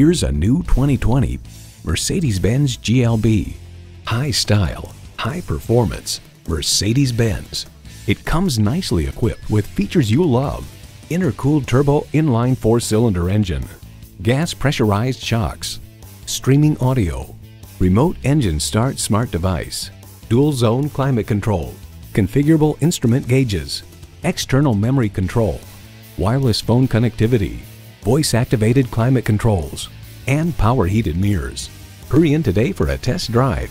Here's a new 2020 Mercedes-Benz GLB. High style, high performance, Mercedes-Benz. It comes nicely equipped with features you love. Intercooled turbo inline four-cylinder engine, gas pressurized shocks, streaming audio, remote engine start smart device, dual zone climate control, configurable instrument gauges, external memory control, wireless phone connectivity, voice activated climate controls, and power heated mirrors. Hurry in today for a test drive.